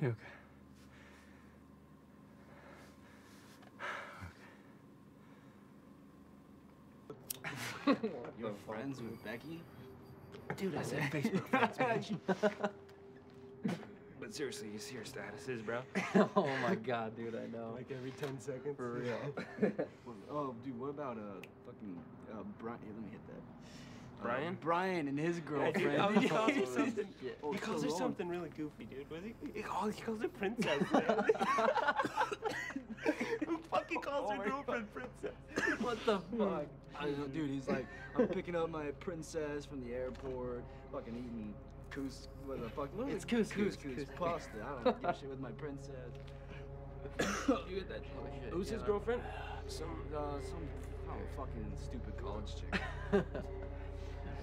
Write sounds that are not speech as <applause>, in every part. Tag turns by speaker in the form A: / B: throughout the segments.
A: You okay?
B: You're friends with Becky?
A: Dude, I said Facebook friends, <laughs> man. but seriously, you see her statuses, bro? <laughs>
C: oh my god, dude, I know.
A: Like every 10 seconds?
C: For real. <laughs>
B: oh, dude, what about uh fucking uh Brian? Here, let me hit that. Uh,
A: Brian?
B: Brian and his girlfriend. <laughs>
A: dude, he calls her something.
B: Oh,
A: he calls her something really goofy, dude. Was he? He calls, he calls her princess. man. <laughs> <laughs> Who fucking calls
B: Oh
A: her
B: my
A: girlfriend princess?
C: What the fuck?
B: I don't know, dude. He's like, I'm picking up my princess from the airport, fucking eating couscous. What the fuck? What is
C: It's
B: it?
C: couscous,
B: Couscous,
C: couscous.
B: pasta. I don't give a shit with my princess. <coughs>
C: you get that? Oh shit.
A: Who's
C: yeah,
A: his girlfriend?
B: Some, uh, some, oh, fucking stupid college chick.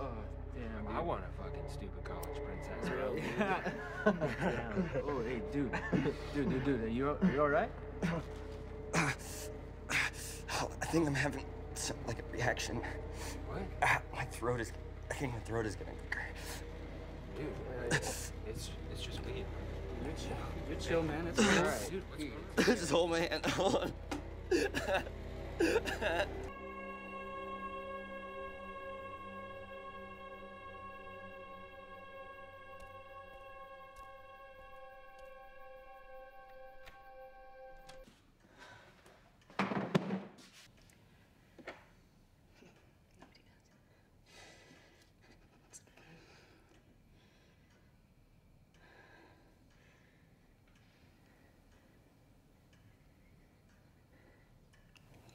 C: Oh, damn.
A: I want a fucking stupid college princess, bro. <laughs>
B: Yeah.
C: Damn.
B: oh, hey, dude. Dude, dude, dude. Are you, are you alright?
D: Oh, I think I'm having some, like a reaction.
A: What?
D: Ah, my throat is. I think my throat is getting bigger.
A: Dude, uh, <laughs> it's, it's just weed.
B: You're chill. You're chill, man. It's alright.
A: Dude, what's <laughs> going on?
D: Just hold my hand. Hold on.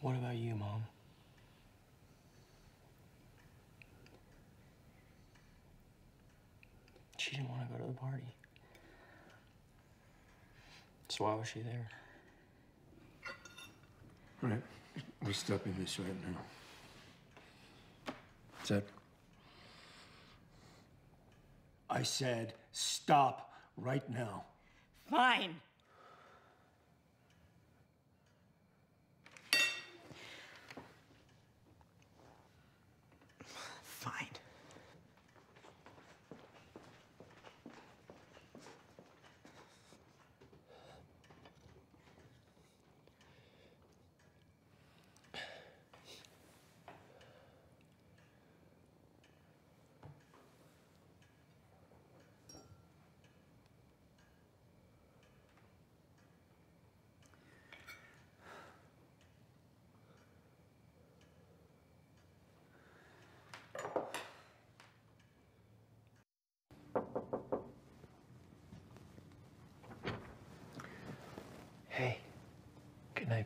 D: What about you, Mom? She didn't want to go to the party. So why was she there?
E: Right. We're stopping this right now. Zed. I said stop right now.
F: Fine. Fine.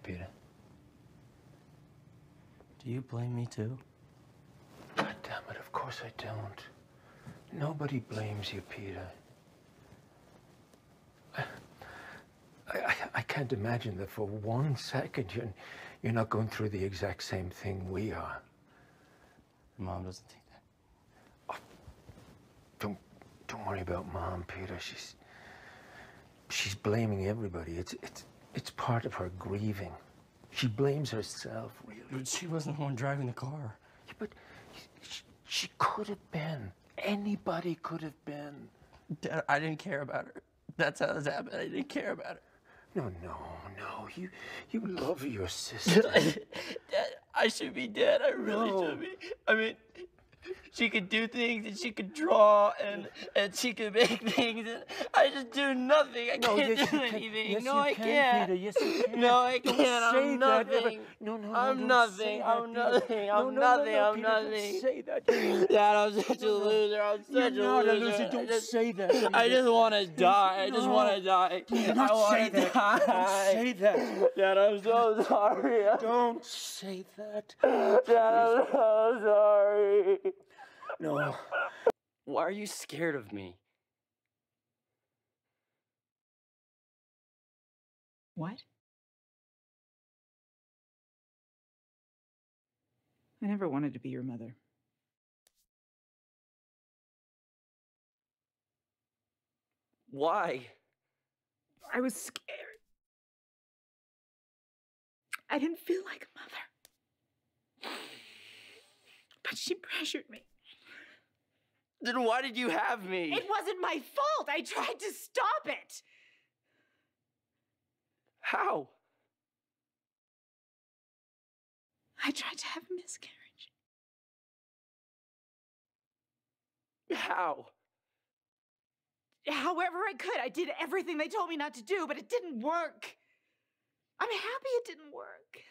E: Peter.
D: Do you blame me too?
E: God damn it, of course I don't. Nobody blames you, Peter. I, I, I can't imagine that for one second you're, you're not going through the exact same thing we are.
D: Mom doesn't think that.
E: Oh, don't don't worry about mom, Peter. She's she's blaming everybody. It's it's it's part of her grieving. She blames herself, really.
D: But she wasn't the one driving the car.
E: Yeah, but she, she could have been. Anybody could have been.
D: Dad, I didn't care about her. That's how this happened. I didn't care about her.
E: No, no, no. You you love your sister.
D: Dad, <laughs> I should be dead. I really
E: No.
D: should be. I mean, she could do things and she could draw and and she could make <laughs> things and I just do nothing. I
E: No,
D: can't
E: yes,
D: do anything.
E: Yes,
D: no, I
E: can,
D: can't.
E: Peter. Yes, you <laughs> can.
D: No, I
E: Don't
D: can't. I'm
E: that ever.
D: nothing.
E: No, no, no.
D: I'm nothing. I'm
E: that,
D: nothing.
E: No,
D: I'm
E: no,
D: nothing.
E: No, no,
D: I'm
E: Peter,
D: nothing.
E: Don't say that. <laughs>
D: Dad, I'm such a loser. I'm such
E: You're
D: a
E: not a
D: loser.
E: loser.
D: I
E: Don't
D: just-
E: say that.
D: I just want to die. I just want to die.
E: Do
D: I
E: not
D: wanna
E: say that.
D: Die.
E: Don't say that.
D: Dad, I'm so sorry.
E: Don't say that.
D: Dad, I'm so sorry.
E: No.
D: Why are you scared of me?
F: What? I never wanted to be your mother.
D: Why?
F: I was scared. I didn't feel like a mother. But she pressured me.
D: Then why did you have me?
F: It wasn't my fault. I tried to stop it.
D: How?
F: I tried to have a miscarriage.
D: How?
F: However, I could. I did everything they told me not to do, but it didn't work. I'm happy it didn't work.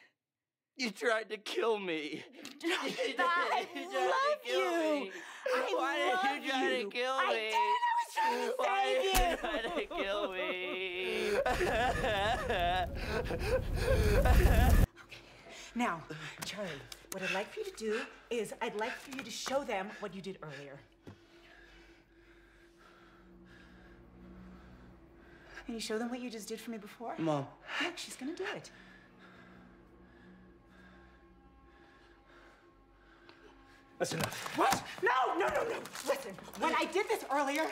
D: You tried to kill me.
F: No, <laughs>
D: You did.
F: I <laughs>
D: You tried to
F: love
D: kill
F: you.
D: me.
F: I
D: Why
F: love
D: did you try to kill me?
F: I
D: me?
F: did. I was trying to
D: Why
F: save
D: did
F: you.
D: you try to kill me? okay. <laughs>
F: Now, Charlie, what I'd like for you to do is I'd like for you to show them what you did earlier. Can you show them what you just did for me before?
D: Mom.
F: Look, she's gonna do it.
A: That's enough.
F: What? No, no, no, no. Listen, when I did this earlier,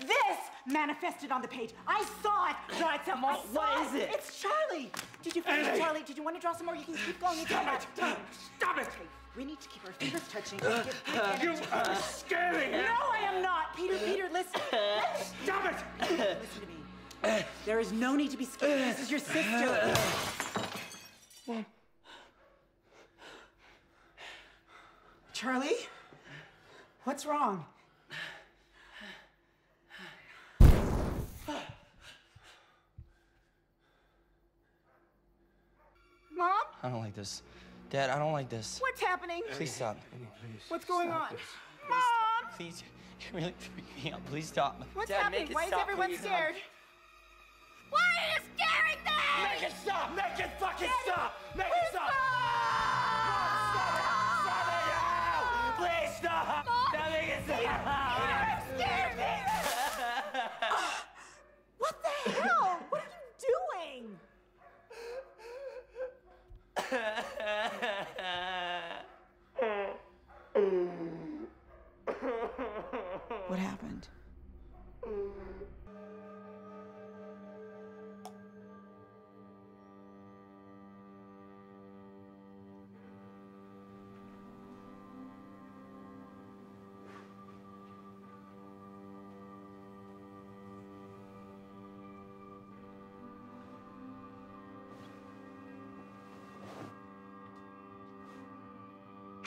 F: this manifested on the page. I saw it draw itself.
D: Mom,
F: I saw
D: what is it?
F: It's Charlie. Did you finish,
A: Hey.
F: Charlie? Did you want to draw some more? You can keep going.
A: Stop
F: It's
A: it.
F: not done.
A: Stop it.
F: Okay, we need to keep our fingers touching. and get good
A: uh,
F: you
A: are scaring me.
F: No, I am not. Peter, Peter, listen.
A: Uh, stop it.
F: listen to me. There is no need to be scared. This is your sister. Charlie? What's wrong? Mom?
D: I don't like this. Dad, I don't like this.
F: What's happening?
D: Please stop.
F: What's going on? Mom!
D: Please, you really freak me out. Please stop.
F: What's
D: Dad,
F: happening?
D: Make it
F: Why is everyone
D: please.
F: scared? Why are you scaring them?
A: Make it stop. Make it fucking stop. Make it stop.
F: Stop!
A: Now. Please stop. Now make it stop.
F: Scared me!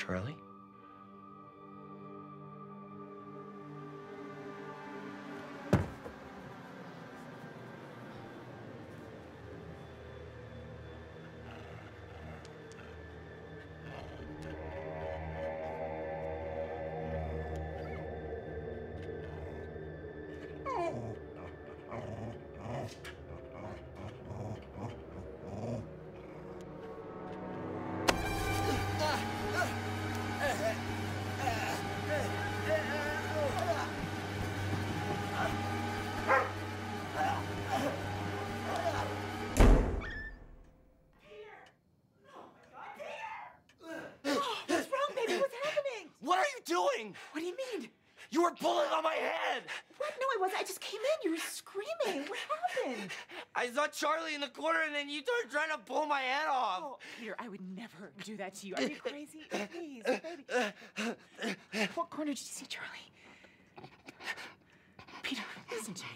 D: Charlie? What
F: do you mean?
D: You were pulling on my head.
F: What? No, I wasn't. I just came in. You were screaming. What happened? <laughs>
D: I saw Charlie in the corner, and then you started trying to pull my head off.
F: Oh, Peter, I would never do that to you. Are you crazy? Please, baby. What corner did you see Charlie? Peter, listen to me.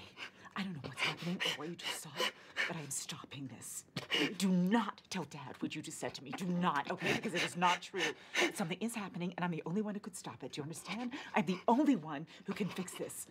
F: I don't know what's happening or what you just saw, but I am stopping this. Do not tell Dad what you just said to me. Do not, okay? Because it is not true. Something is happening, and I'm the only one who could stop it. Do you understand? I'm the only one who can fix this.